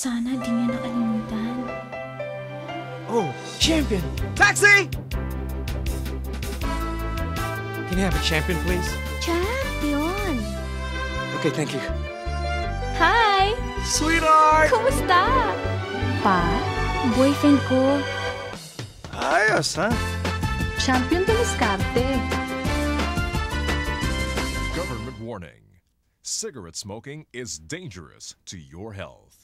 Sana di niya nakalimutan. Oh, champion! Taxi! Can I have a champion, please? Champion! Okay, thank you. Hi! Sweetheart! Kumusta? Pa, boyfriend ko, Ayos, ha? champion dumiskarte. Government warning. Cigarette smoking is dangerous to your health.